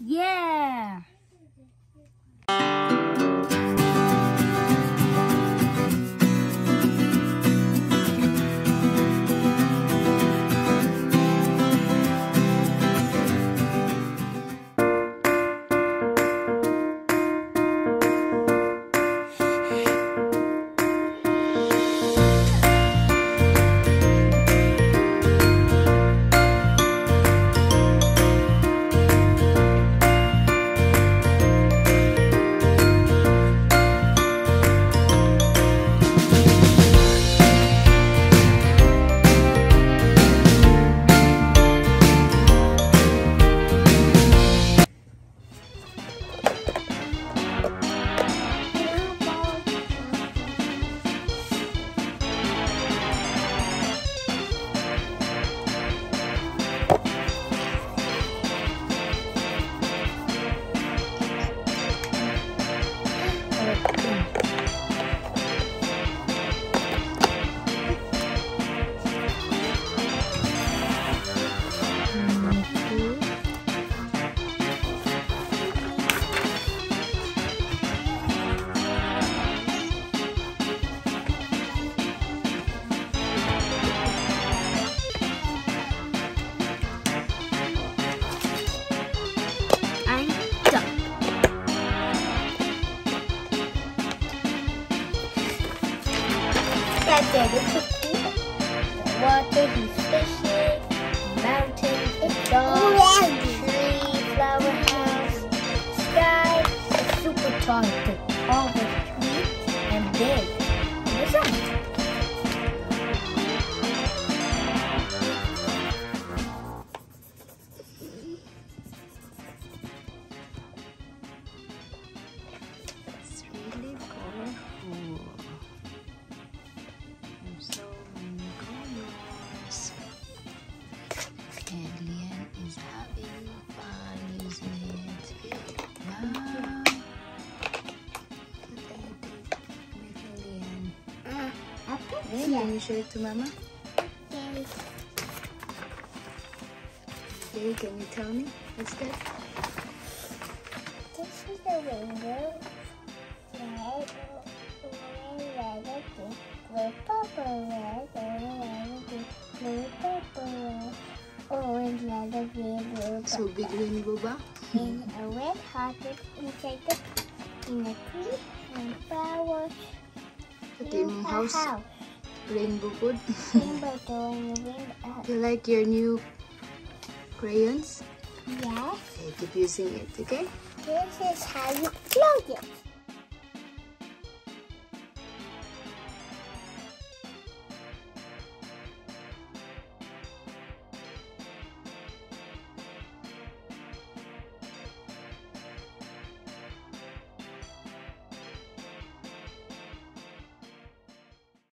Yeah! That's it. It's a cool. Water, he's fishing. Mountain, a dog, tree, flower house, sky, super tall. All the sweet and big. And the Can you show it to Mama? Hey, can you tell me? What's that? This is the window. Red, red, red, pink, blue, purple, red, pink, blue, purple, red, orange, red, green, blue, So big rainbow ba? and a red heart inside the in a tree and flowers. In a house, rainbow good. Rainbow going the wind up. you like your new crayons? Yes, Okay, keep using it, okay? this is how you close it.